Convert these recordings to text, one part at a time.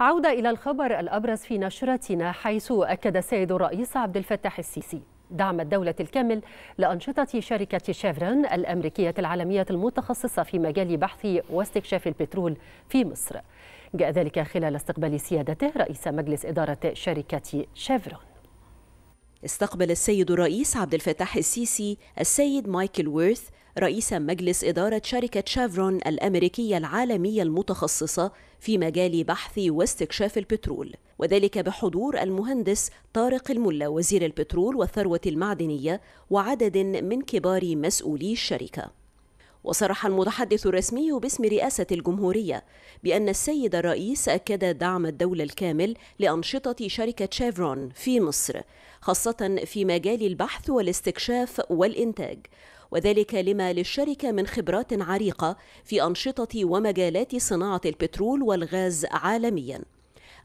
عودة إلى الخبر الأبرز في نشرتنا حيث أكد السيد الرئيس عبد الفتاح السيسي دعم الدولة الكامل لأنشطة شركة شيفرون الأمريكية العالمية المتخصصة في مجال بحث واستكشاف البترول في مصر. جاء ذلك خلال استقبال سيادته رئيس مجلس إدارة شركة شيفرون. استقبل السيد الرئيس عبد الفتاح السيسي السيد مايكل ويرث رئيس مجلس إدارة شركة شافرون الأمريكية العالمية المتخصصة في مجال بحث واستكشاف البترول. وذلك بحضور المهندس طارق الملا وزير البترول والثروة المعدنية وعدد من كبار مسؤولي الشركة. وصرح المتحدث الرسمي باسم رئاسة الجمهورية بأن السيد الرئيس أكد دعم الدولة الكامل لأنشطة شركة شيفرون في مصر خاصة في مجال البحث والاستكشاف والإنتاج وذلك لما للشركة من خبرات عريقة في أنشطة ومجالات صناعة البترول والغاز عالمياً.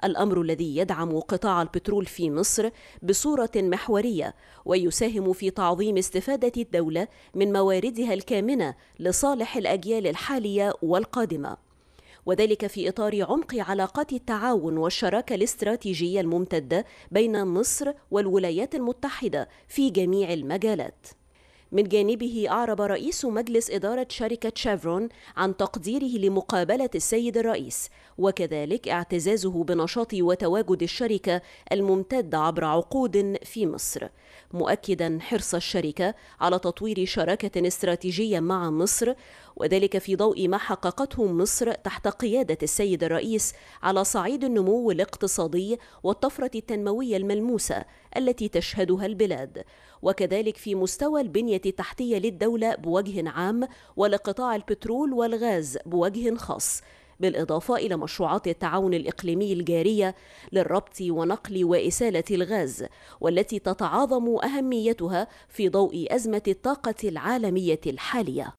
الأمر الذي يدعم قطاع البترول في مصر بصورة محورية ويساهم في تعظيم استفادة الدولة من مواردها الكامنة لصالح الأجيال الحالية والقادمة. وذلك في إطار عمق علاقات التعاون والشراكة الاستراتيجية الممتدة بين مصر والولايات المتحدة في جميع المجالات. من جانبه أعرب رئيس مجلس إدارة شركة شيفرون عن تقديره لمقابلة السيد الرئيس وكذلك اعتزازه بنشاط وتواجد الشركة الممتد عبر عقود في مصر. مؤكدا حرص الشركة على تطوير شراكة استراتيجية مع مصر وذلك في ضوء ما حققته مصر تحت قيادة السيد الرئيس على صعيد النمو الاقتصادي والطفرة التنموية الملموسة التي تشهدها البلاد. وكذلك في مستوى البنية التحتية للدولة بوجه عام ولقطاع البترول والغاز بوجه خاص. بالإضافة إلى مشروعات التعاون الإقليمي الجارية للربط ونقل وإسالة الغاز والتي تتعاظم أهميتها في ضوء أزمة الطاقة العالمية الحالية.